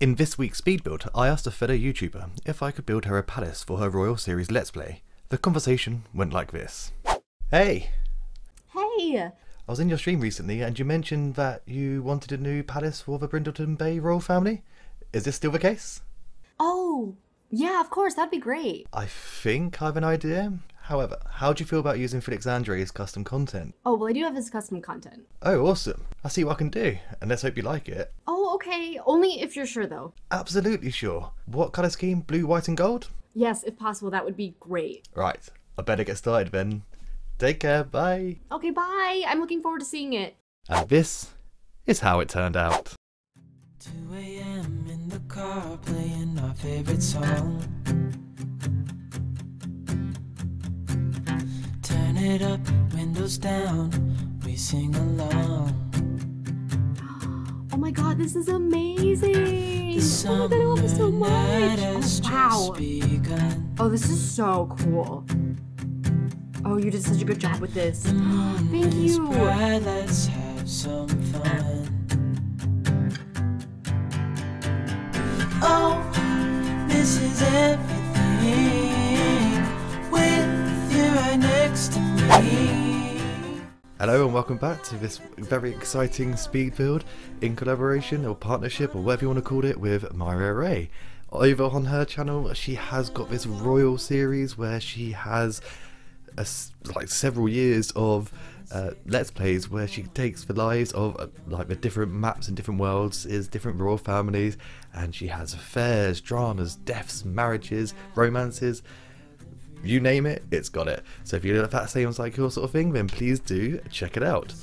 In this week's speed build, I asked a fellow YouTuber if I could build her a palace for her Royal Series Let's Play. The conversation went like this. Hey! Hey! I was in your stream recently and you mentioned that you wanted a new palace for the Brindleton Bay royal family. Is this still the case? Oh, yeah, of course, that'd be great. I think I have an idea. However, how do you feel about using Felixandre's custom content? Oh, well, I do have his custom content. Oh, awesome. I'll see what I can do, and let's hope you like it. Oh, okay, only if you're sure, though. Absolutely sure. What colour scheme? Blue, white, and gold? Yes, if possible, that would be great. Right, I better get started then. Take care, bye. Okay, bye. I'm looking forward to seeing it. And this is how it turned out. 2 a.m. in the car playing our favorite song. Turn it up, windows down, we sing along. Oh my god, this is amazing! The Oh my god, I love this so much! Oh, wow! Oh, this is so cool. Oh, you did such a good job with this. Thank you. bright, let's have some fun. Oh, this is everything with you right next to me. Hello and welcome back to this very exciting speed build in collaboration or partnership or whatever you want to call it with MiraRae. Over on her channel, she has got this royal series where she has a like several years of uh, let's plays where she takes the lives of uh, like the different maps and different worlds is different royal families and she has affairs, dramas, deaths, marriages, romances you name it, it's got it. So if you that seems like your sort of thing, then please do check it out.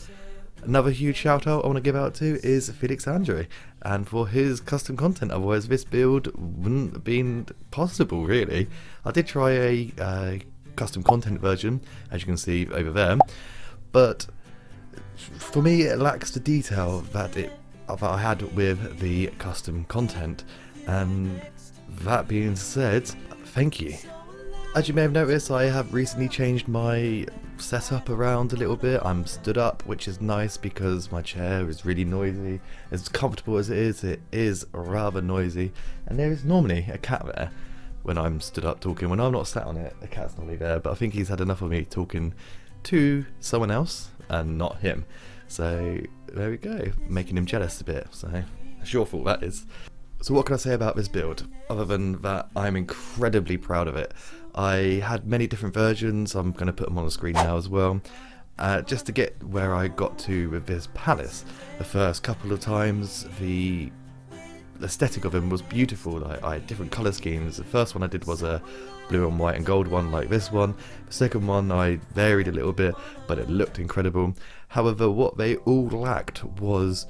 Another huge shout out I want to give out to is Felixandre and for his custom content. Otherwise, this build wouldn't have been possible, really. I did try a uh, custom content version, as you can see over there, but for me, it lacks the detail that it that I had with the custom content. And that being said, thank you. As you may have noticed, I have recently changed my setup around a little bit. I'm stood up, which is nice because my chair is really noisy. As comfortable as it is, it is rather noisy. And there is normally a cat there when I'm stood up talking. When I'm not sat on it, the cat's normally there. But I think he's had enough of me talking to someone else and not him. So there we go, making him jealous a bit. So it's your fault that is. So what can I say about this build, other than that I'm incredibly proud of it. I had many different versions, I'm going to put them on the screen now as well, uh, just to get where I got to with this palace. The first couple of times, the aesthetic of them was beautiful, I had different colour schemes. The first one I did was a blue and white and gold one like this one. The second one I varied a little bit, but it looked incredible. However, what they all lacked was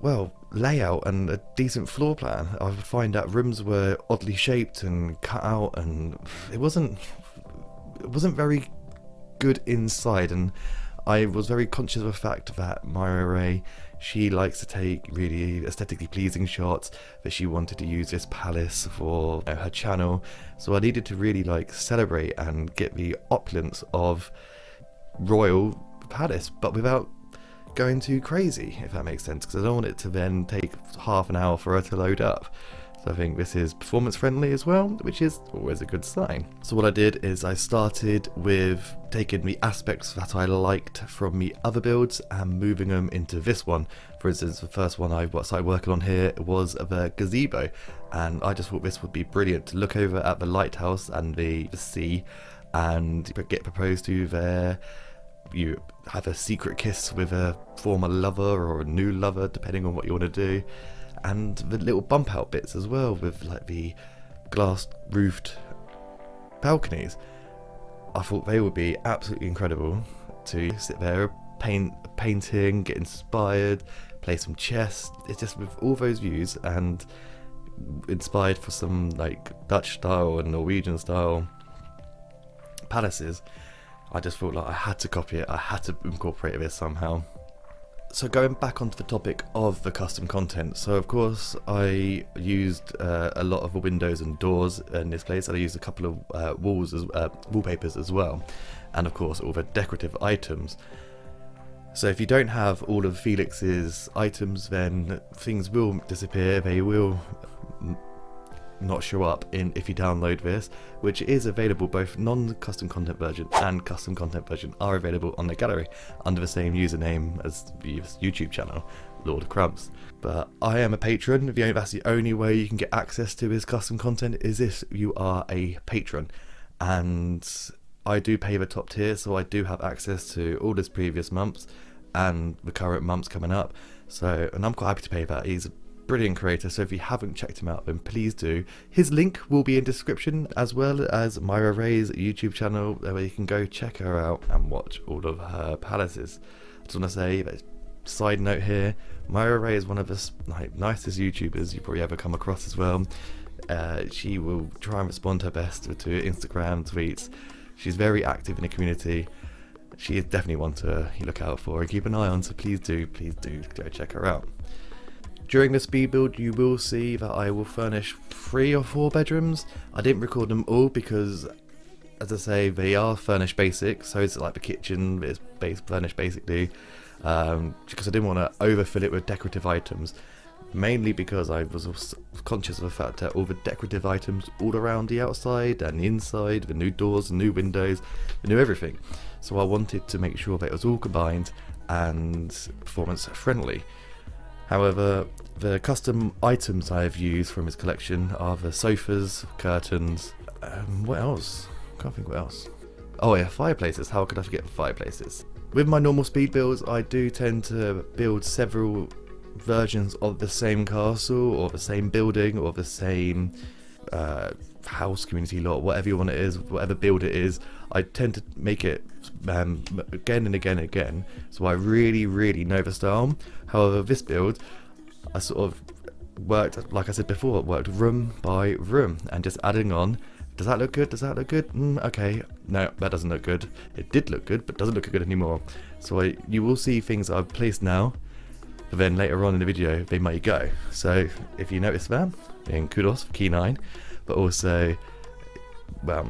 well, layout and a decent floor plan. I would find that rooms were oddly shaped and cut out, and it wasn't it wasn't very good inside. And I was very conscious of the fact that MiraRae, she likes to take really aesthetically pleasing shots. That she wanted to use this palace for you know, her channel, so I needed to really like celebrate and get the opulence of royal palace, but without going too crazy, if that makes sense, because I don't want it to then take half an hour for her to load up. So I think this is performance friendly as well, which is always a good sign. So what I did is I started with taking the aspects that I liked from the other builds and moving them into this one. For instance, the first one I started working on here was the gazebo, and I just thought this would be brilliant to look over at the lighthouse and the, the sea and get proposed to there you have a secret kiss with a former lover or a new lover, depending on what you want to do, and the little bump out bits as well with like the glass roofed balconies. I thought they would be absolutely incredible to sit there, paint a painting, get inspired, play some chess. It's just with all those views and inspired for some like Dutch style and Norwegian style palaces. I just felt like I had to copy it, I had to incorporate this somehow. So going back onto the topic of the custom content, so of course I used uh, a lot of the windows and doors in this place, and I used a couple of uh, walls as uh, wallpapers as well, and of course all the decorative items. So if you don't have all of Felix's items, then things will disappear. They will not show up in if you download this, which is available both non-custom content version and custom content version are available on the gallery under the same username as the YouTube channel, Lord of Crumbs. But I am a patron. The only, that's the only way you can get access to his custom content is if you are a patron, and I do pay the top tier, so I do have access to all his previous months and the current months coming up. So, and I'm quite happy to pay that. He's brilliant creator, so if you haven't checked him out, then please do. His link will be in description as well as MiraRae's YouTube channel, where you can go check her out and watch all of her palaces. I just want to say that side note here, MiraRae is one of the like, nicest YouTubers you probably ever come across as well. Uh, she will try and respond her best to Instagram tweets. She's very active in the community she is definitely one to look out for and keep an eye on, so please do, please do go check her out. During the speed build, you will see that I will furnish three or four bedrooms. I didn't record them all because, as I say, they are furnished basic, so it's like the kitchen is base furnished basically, um, because I didn't want to overfill it with decorative items. Mainly because I was conscious of the fact that all the decorative items all around the outside and the inside, the new doors, the new windows, the new everything. So I wanted to make sure that it was all combined and performance friendly. However, the custom items I have used from his collection are the sofas, curtains, um, what else? Can't think what else. Oh yeah, fireplaces. How could I forget fireplaces? With my normal speed builds, I do tend to build several versions of the same castle or the same building or the same uh, house, community lot, whatever you want it is, whatever build it is. I tend to make it um, again and again and again, so I really, really the style. However, this build, I sort of worked, like I said before, worked room by room and just adding on. Does that look good? Does that look good? Mm, okay, no, that doesn't look good. It did look good, but doesn't look good anymore. So I, you will see things I've placed now, but then later on in the video they might go. So if you notice that, then kudos for key 9, but also, well,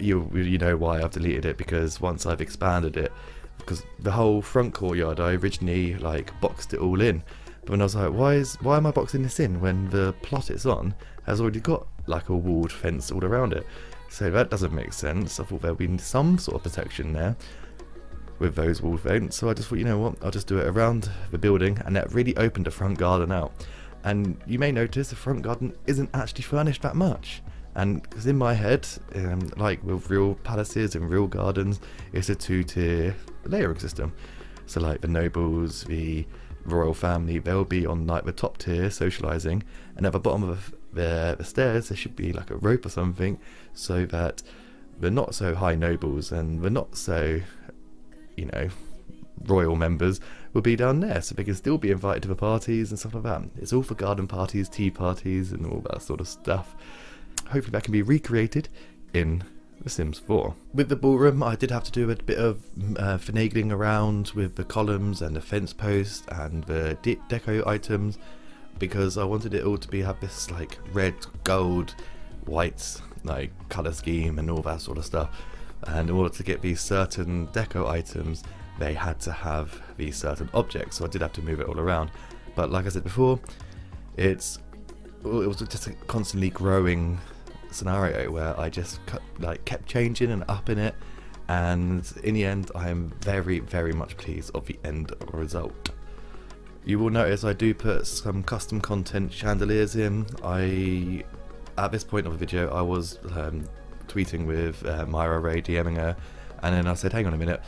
you you know why I've deleted it because once I've expanded it, because the whole front courtyard I originally like boxed it all in, but when I was like, why is why am I boxing this in when the plot it's on has already got like a walled fence all around it? So that doesn't make sense. I thought there'd be some sort of protection there with those walled fence. So I just thought, you know what, I'll just do it around the building, and that really opened the front garden out. And you may notice the front garden isn't actually furnished that much. And because in my head, um, like with real palaces and real gardens, it's a two-tier layering system. So like the nobles, the royal family, they'll be on like the top tier socializing, and at the bottom of the, the stairs there should be like a rope or something, so that the not so high nobles and the not so, you know, royal members will be down there, so they can still be invited to the parties and stuff like that. It's all for garden parties, tea parties, and all that sort of stuff hopefully that can be recreated in The Sims 4. With the ballroom, I did have to do a bit of uh, finagling around with the columns and the fence posts and the de deco items because I wanted it all to be have this like red, gold, white like color scheme and all that sort of stuff. And in order to get these certain deco items, they had to have these certain objects, so I did have to move it all around. But like I said before, it's it was just a constantly growing scenario where I just like kept changing and upping it, and in the end, I am very, very much pleased of the end result. You will notice I do put some custom content chandeliers in. I, at this point of the video, I was um, tweeting with uh, MiraRae, DMing her, and then I said, "Hang on a minute."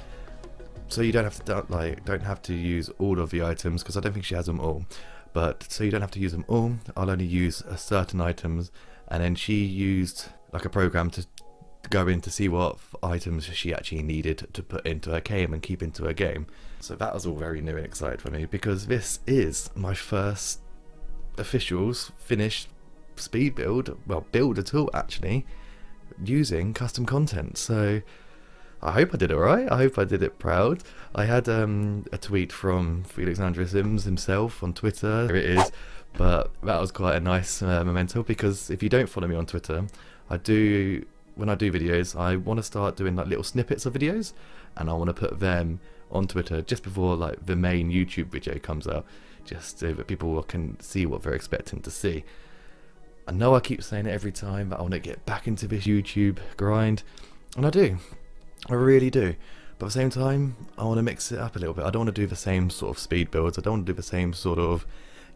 So you don't have to like don't have to use all of the items because I don't think she has them all. But so you don't have to use them all. I'll only use certain items and then she used like a program to go in to see what items she actually needed to put into her game and keep into her game. So that was all very new and exciting for me because this is my first officials finished speed build, well build at all actually, using custom content. So I hope I did it right. I hope I did it proud. I had um, a tweet from Felixandre Sims himself on Twitter. Here it is. But that was quite a nice uh, memento because if you don't follow me on Twitter, I do when I do videos, I want to start doing like little snippets of videos, and I want to put them on Twitter just before like the main YouTube video comes out, just so that people can see what they're expecting to see. I know I keep saying it every time, but I want to get back into this YouTube grind, and I do. I really do. But at the same time, I want to mix it up a little bit. I don't want to do the same sort of speed builds. I don't want to do the same sort of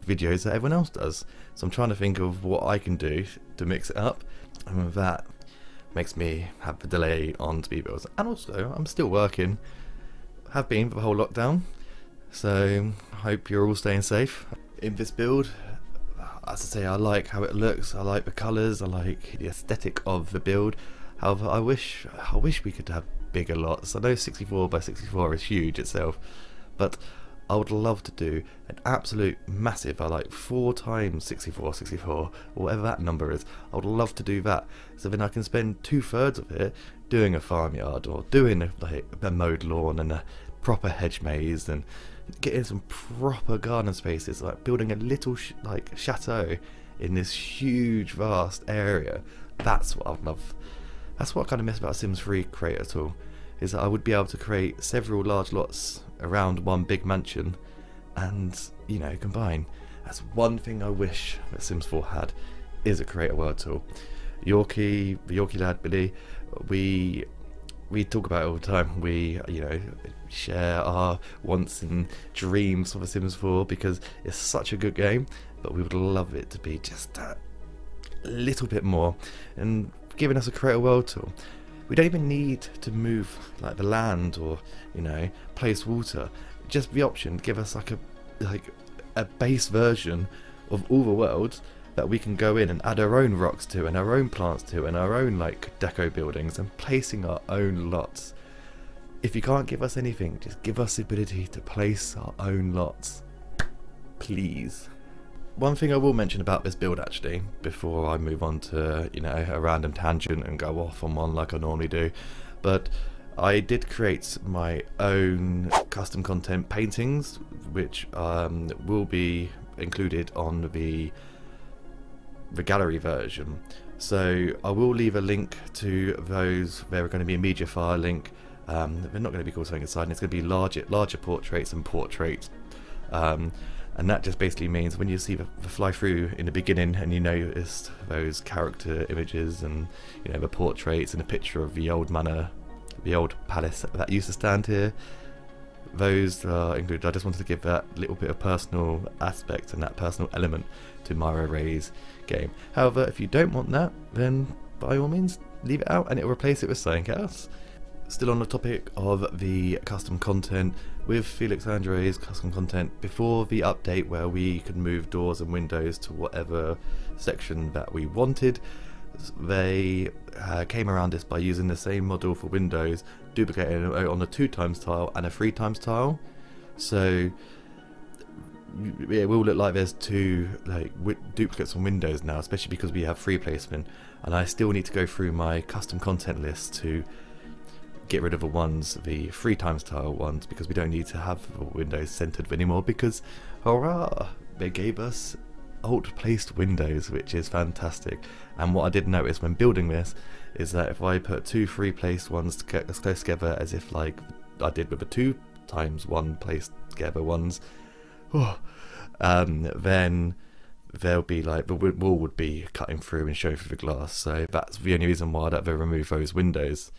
videos that everyone else does. So I'm trying to think of what I can do to mix it up, and with that makes me have the delay on speed builds. And also, I'm still working. Have been for the whole lockdown. So hope you're all staying safe. In this build, as I say, I like how it looks. I like the colours. I like the aesthetic of the build. However, I wish I wish we could have bigger lots. I know 64 by 64 is huge itself, but I would love to do an absolute massive, I like four times 64, 64, whatever that number is. I would love to do that. So then I can spend two thirds of it doing a farmyard or doing a, like a mowed lawn and a proper hedge maze and getting some proper garden spaces, like building a little sh- like chateau in this huge, vast area. That's what I'd love. That's what I kind of miss about Sims 3 Create at Tool, is that I would be able to create several large lots around one big mansion, and you know combine. That's one thing I wish that Sims 4 had, is a Create a World tool. Yorkie, the Yorkie lad Billy, we we talk about it all the time. We, you know, share our wants and dreams for The Sims 4 because it's such a good game, but we would love it to be just a little bit more and giving us a creator world tool. We don't even need to move like the land or, you know, place water. Just the option, give us like a like a base version of all the worlds that we can go in and add our own rocks to and our own plants to and our own like deco buildings and placing our own lots. If you can't give us anything, just give us the ability to place our own lots. Please. One thing I will mention about this build actually, before I move on to, you know, a random tangent and go off on one like I normally do, but I did create my own custom content paintings, which um, will be included on the the gallery version. So I will leave a link to those. There are going to be a media file link. Um, they're not going to be called something aside. It's going to be larger, larger portraits and portraits. Um, and that just basically means when you see the, the, fly through in the beginning and you notice those character images and you know the portraits and a picture of the old manor, the old palace that used to stand here. Those are included. I just wanted to give that little bit of personal aspect and that personal element to MiraRae's game. However, if you don't want that, then by all means leave it out and it will replace it with something else. Still on the topic of the custom content, with Felixandre's custom content, before the update where we could move doors and windows to whatever section that we wanted, they uh, came around this by using the same model for windows, duplicating it on a 2 times tile and a 3 times tile. So it will look like there's two like duplicates on Windows now, especially because we have free placement, and I still need to go through my custom content list to get rid of the ones, the three times tile ones, because we don't need to have Windows centered anymore. Because hurrah, they gave us alt placed windows, which is fantastic. And what I did notice when building this is that if I put two free placed ones to get as close together as if like I did with the two times one placed together ones oh, um, then there'll be like the wall would be cutting through and showing through the glass. So that's the only reason why that they remove those windows.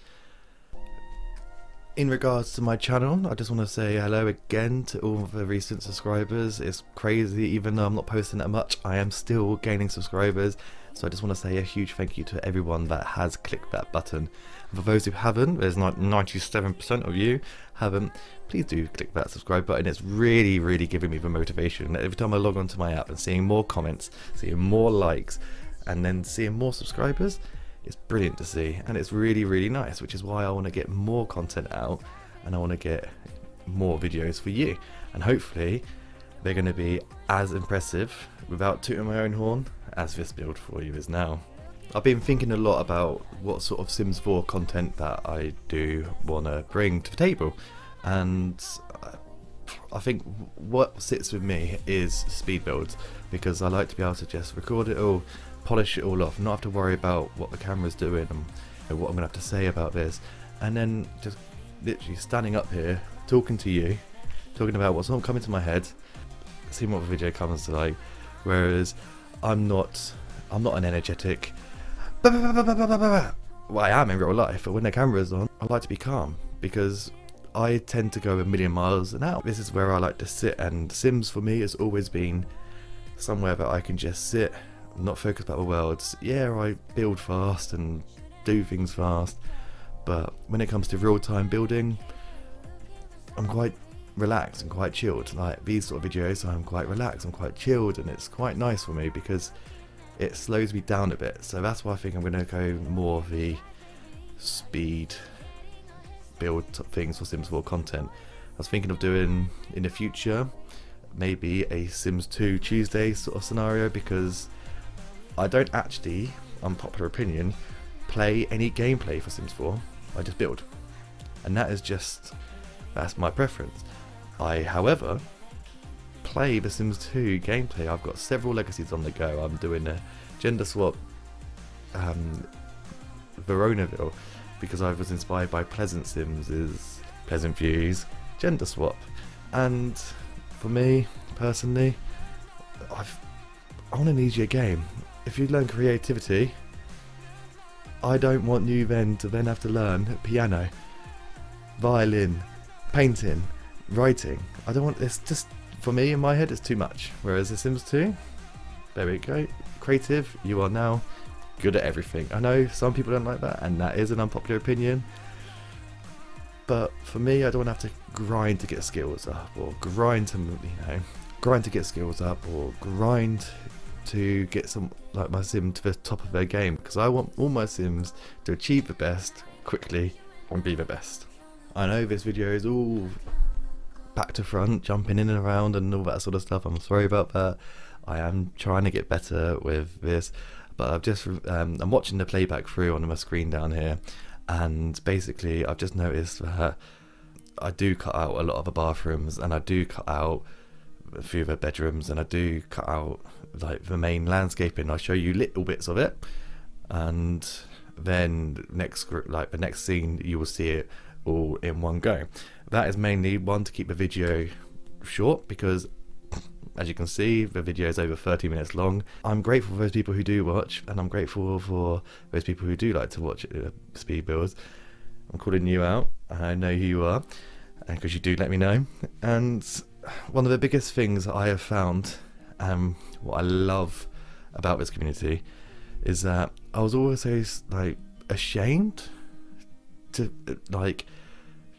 In regards to my channel, I just want to say hello again to all the recent subscribers. It's crazy, even though I'm not posting that much, I am still gaining subscribers. So I just want to say a huge thank you to everyone that has clicked that button. For those who haven't, there's like 97% of you haven't, please do click that subscribe button. It's really, really giving me the motivation. Every time I log onto my app and seeing more comments, seeing more likes, and then seeing more subscribers, it's brilliant to see. And it's really, really nice, which is why I want to get more content out and I want to get more videos for you. And hopefully, they're going to be as impressive without tooting my own horn as this build for you is now. I've been thinking a lot about what sort of Sims 4 content that I do want to bring to the table, and uh, I think what sits with me is speed builds because I like to be able to just record it all, polish it all off, not have to worry about what the camera's doing and, and what I'm going to have to say about this, and then just literally standing up here talking to you, talking about what's not coming to my head, seeing what the video comes to like. Whereas I'm not, I'm not an energetic. Well, I am in real life, but when the camera's on, I like to be calm because I tend to go a million miles an hour. This is where I like to sit, and Sims for me has always been somewhere that I can just sit, not focus about the worlds. Yeah, I build fast and do things fast, but when it comes to real time building, I'm quite relaxed and quite chilled. Like these sort of videos, I'm quite relaxed, I'm quite chilled, and it's quite nice for me because it slows me down a bit. So that's why I think I'm going to go more of the speed build things for Sims 4 content. I was thinking of doing in the future maybe a Sims 2 Tuesday sort of scenario because I don't actually, unpopular opinion, play any gameplay for Sims 4. I just build. And that is just, that's my preference. I, however, play The Sims 2 gameplay. I've got several legacies on the go. I'm doing a gender swap um, Veronaville because I was inspired by Pleasant Sims' Pleasant Views gender swap. And for me, personally, I've, I want an easier game. If you learn creativity, I don't want you then to then have to learn piano, violin, painting, writing. I don't want this. Just for me in my head, it's too much. Whereas The Sims 2, there we go. Creative, you are now good at everything. I know some people don't like that, and that is an unpopular opinion. But for me, I don't want to have to grind to get skills up, or grind to, you know, grind to get skills up, or grind to get some like my sim to the top of their game. Because I want all my sims to achieve the best quickly and be the best. I know this video is all back to front, jumping in and around and all that sort of stuff. I'm sorry about that. I am trying to get better with this, but I've just um, I'm watching the playback through on my screen down here, and basically I've just noticed that I do cut out a lot of the bathrooms, and I do cut out a few of the bedrooms, and I do cut out like the main landscaping. I show you little bits of it, and then next like the next scene you will see it all in one go. That is mainly one to keep the video short because as you can see the video is over 30 minutes long. I'm grateful for those people who do watch and I'm grateful for those people who do like to watch uh, speed builds. I'm calling you out. I know who you are because you do let me know. And one of the biggest things I have found and what I love about this community is that I was always like ashamed to like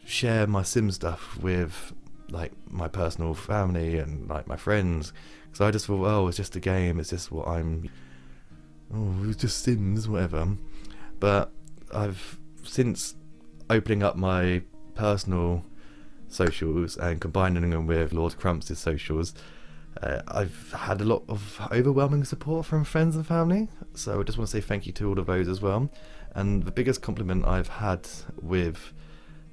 share my sim stuff with like my personal family and like my friends. Because I just thought oh it's just a game it's just what I'm oh it's just sims whatever. But I've since opening up my personal socials and combining them with Lord Crumps' socials uh, I've had a lot of overwhelming support from friends and family. So I just want to say thank you to all of those as well. And the biggest compliment I've had with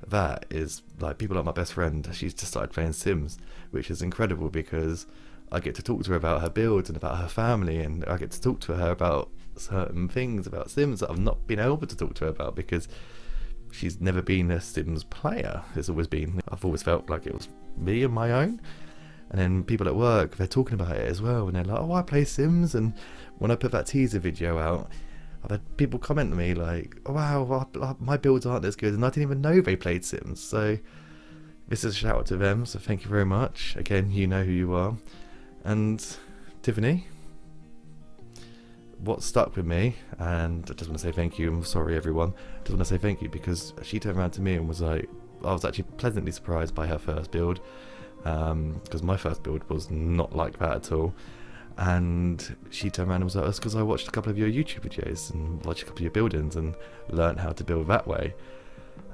that is like people like my best friend, she's just started playing Sims, which is incredible because I get to talk to her about her builds and about her family, and I get to talk to her about certain things about Sims that I've not been able to talk to her about because she's never been a Sims player. It's always been, I've always felt like it was me and my own. And then people at work, they're talking about it as well, and they're like, oh, I play Sims. And when I put that teaser video out, I've had people comment to me like, oh, "Wow, my builds aren't as good," and I didn't even know they played Sims. So this is a shout out to them. So thank you very much. Again, you know who you are. And Tiffany, what stuck with me, and I just want to say thank you. I'm sorry, everyone. I just want to say thank you because she turned around to me and was like, I was actually pleasantly surprised by her first build because um, my first build was not like that at all and she turned around and was like, "That's because I watched a couple of your YouTube videos and watched a couple of your buildings and learned how to build that way."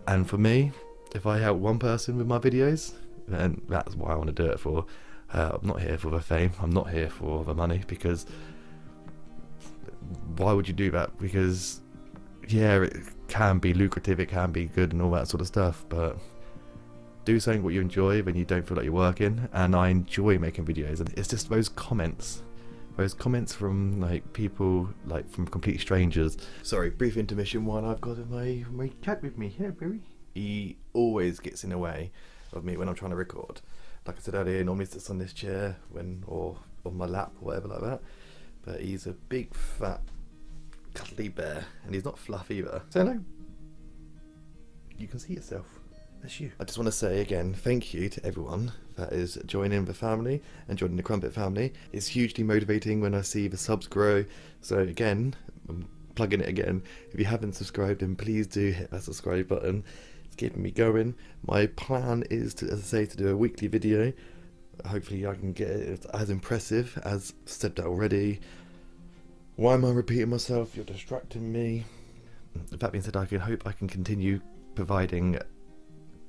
And for me, if I help one person with my videos, then that's what I want to do it for. Uh, I'm not here for the fame. I'm not here for the money because why would you do that? Because yeah, it can be lucrative, it can be good, and all that sort of stuff, but do something what you enjoy when you don't feel like you're working and I enjoy making videos and it's just those comments those comments from like people like from complete strangers. Sorry, brief intermission while I've got my my cat with me. Here, Barry. He always gets in the way, of me when I'm trying to record. Like I said earlier, normally sits on this chair when or on my lap or whatever like that. But he's a big fat cuddly bear, and he's not fluff either. So no, you can see yourself. That's you. I just want to say again, thank you to everyone that is joining the family and joining the Crumpet family. It's hugely motivating when I see the subs grow. So again, I'm plugging it again. If you haven't subscribed, then please do hit that subscribe button. It's keeping me going. My plan is to, as I say, to do a weekly video. Hopefully, I can get it as impressive as said that already. Why am I repeating myself? You're distracting me. That being said, I can hope I can continue providing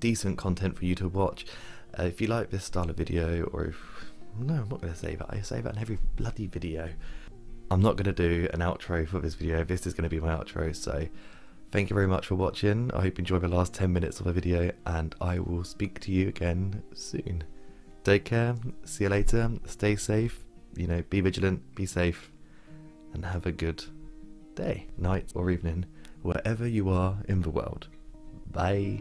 decent content for you to watch. Uh, if you like this style of video, or if no, I'm not going to say that. I say that in every bloody video. I'm not going to do an outro for this video. This is going to be my outro. So, thank you very much for watching. I hope you enjoyed the last 10 minutes of the video, and I will speak to you again soon. Take care. See you later. Stay safe. You know, be vigilant. Be safe and have a good day, night, or evening, wherever you are in the world. Bye.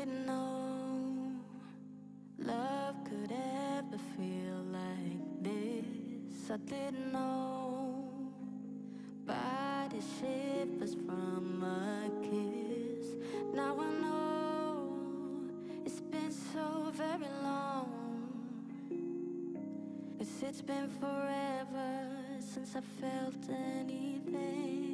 didn't know love could ever feel like this. I didn't know body shivers from a kiss. Now I know it's been so very long. Cause it's been forever since I felt anything.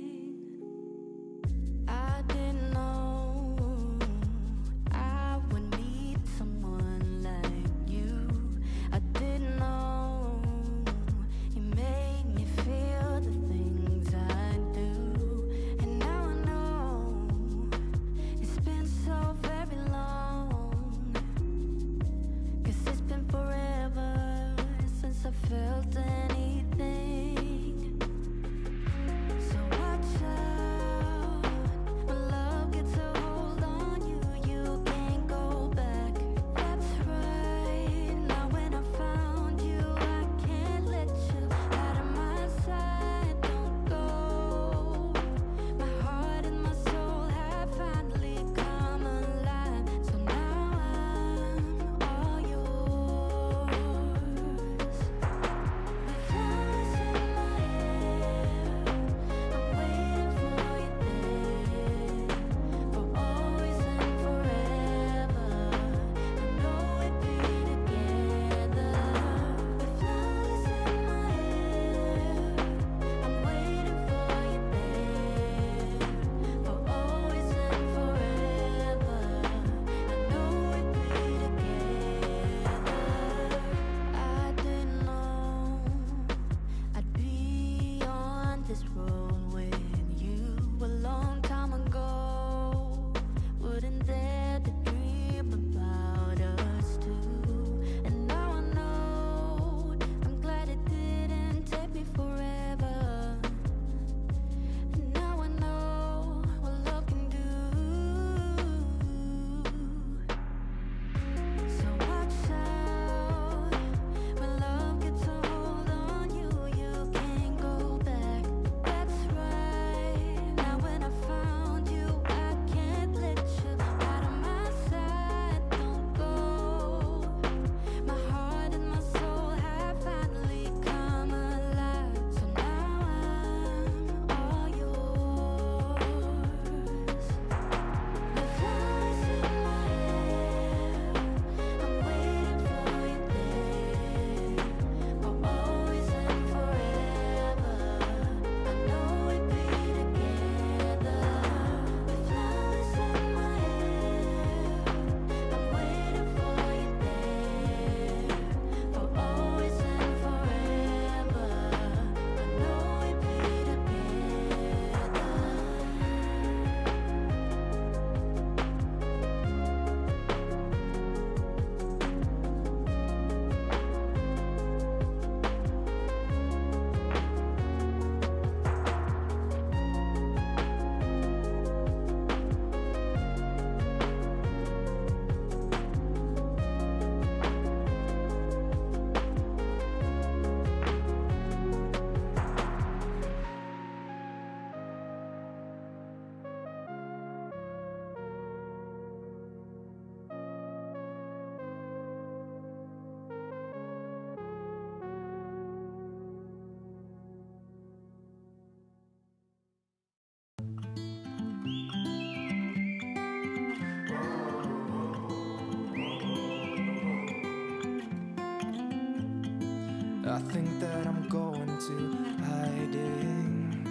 Going to hiding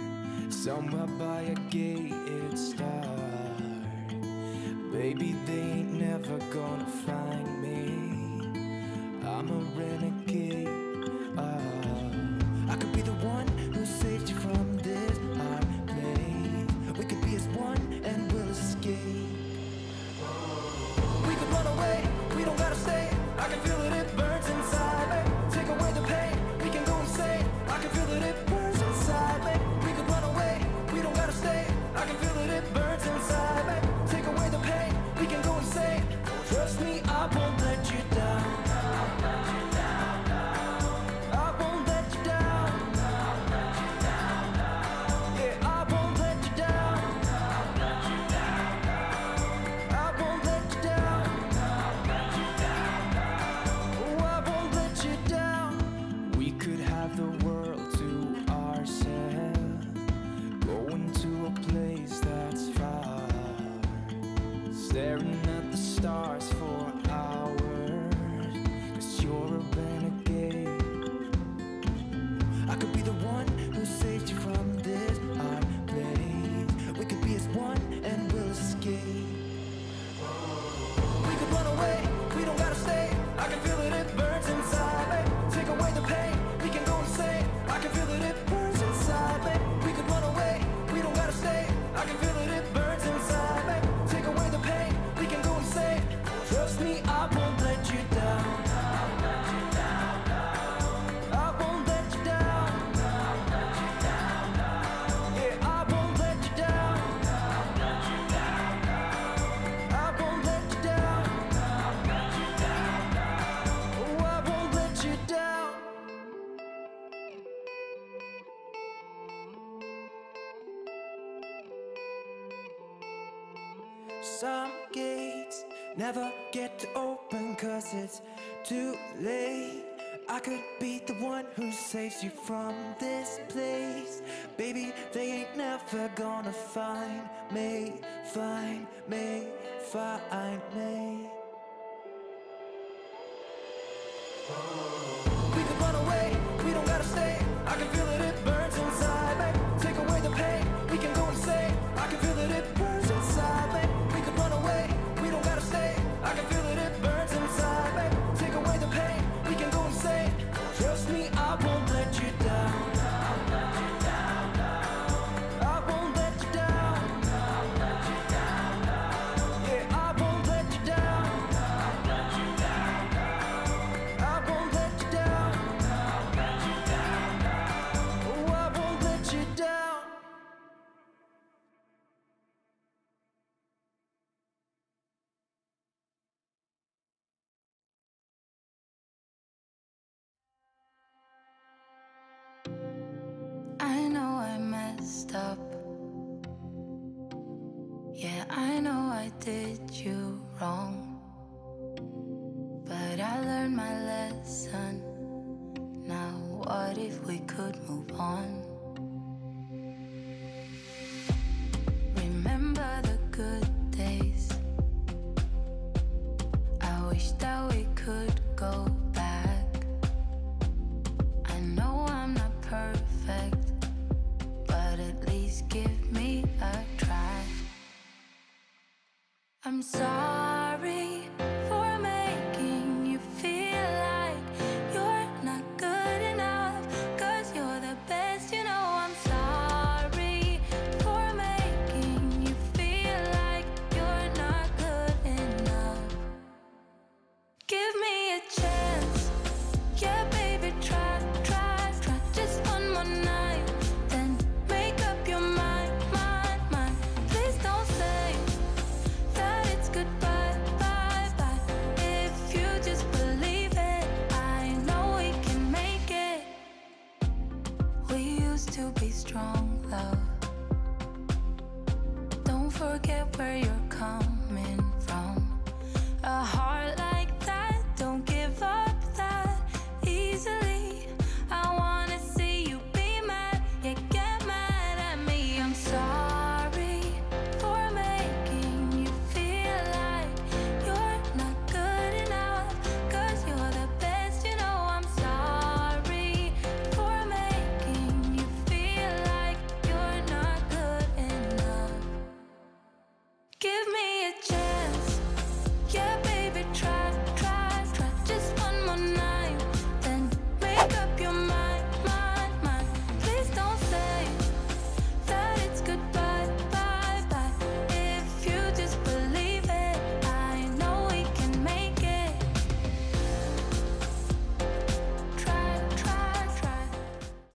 somewhere by a gated star. Baby, could be the one who saves you from this place Baby, they ain't never gonna find me Find me, find me oh. wrong. But I learned my lesson. Now, what if we could move on? Remember the good days. I wish that we could go back. I know I'm not perfect, but at least give me a try. I'm sorry. forget where you're come